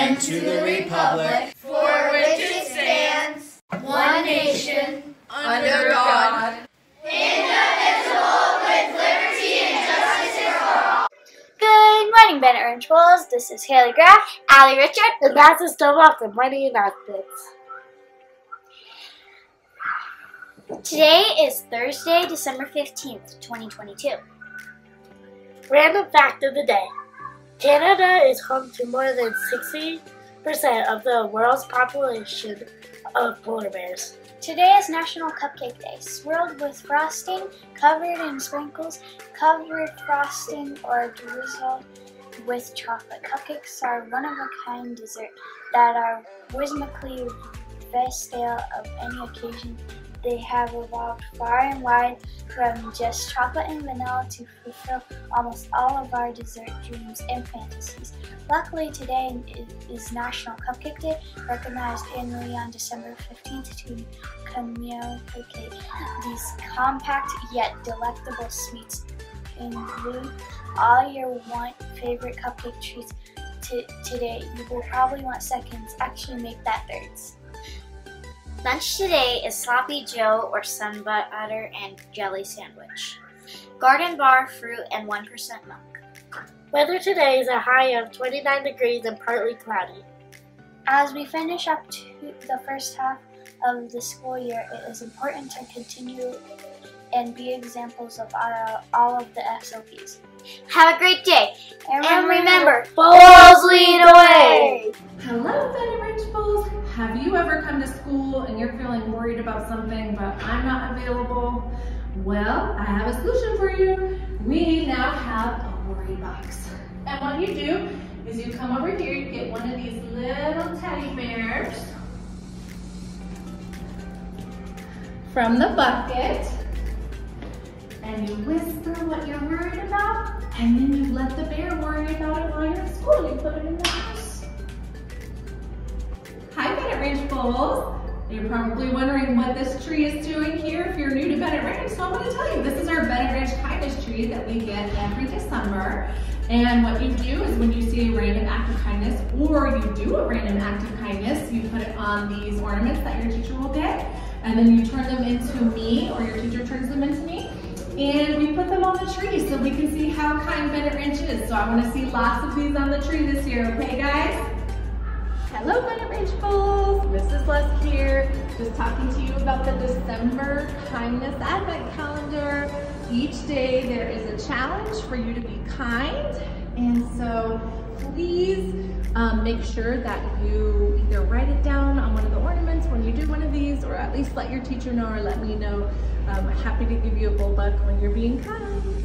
to the republic for which it stands, one nation, under God, indivisible, with liberty and justice for all. Good morning, Bennett Ranch Bulls. This is Haley Graff, Allie Richard, And that's a still off the money announcements. Today is Thursday, December 15th, 2022. Random fact of the day. Canada is home to more than 60% of the world's population of polar bears. Today is National Cupcake Day, swirled with frosting, covered in sprinkles, covered frosting, or drizzled with chocolate. Cupcakes are one of a kind dessert that are whimsically versatile of any occasion. They have evolved far and wide from just chocolate and vanilla to fulfill almost all of our dessert dreams and fantasies. Luckily, today is National Cupcake Day, recognized annually on December 15th to commemorate these compact yet delectable sweets. Include all your want favorite cupcake treats today. You will probably want seconds. Actually, make that thirds. Lunch today is sloppy joe or sun butter and jelly sandwich. Garden bar, fruit, and 1% milk. Weather today is a high of 29 degrees and partly cloudy. As we finish up the first half of the school year, it is important to continue and be examples of our, all of the SOPs. Have a great day, and, And remember, Bulls lead Have you ever come to school and you're feeling worried about something, but I'm not available? Well, I have a solution for you. We now have a worry box. And what you do is you come over here, you get one of these little teddy bears from the bucket, and you whisper what you're worried about, and then you let the bear You're probably wondering what this tree is doing here if you're new to Bennett Ranch. So I'm to tell you, this is our Bennett Ranch kindness tree that we get every December. And what you do is when you see a random act of kindness or you do a random act of kindness, you put it on these ornaments that your teacher will get. And then you turn them into me or your teacher turns them into me. And we put them on the tree so we can see how kind Bennett Ranch is. So I want to see lots of these on the tree this year, okay guys? Hello, Bulls. Mrs. Les here, just talking to you about the December Kindness Advent Calendar. Each day there is a challenge for you to be kind, and so please um, make sure that you either write it down on one of the ornaments when you do one of these, or at least let your teacher know or let me know. Um, I'm happy to give you a bull buck when you're being kind.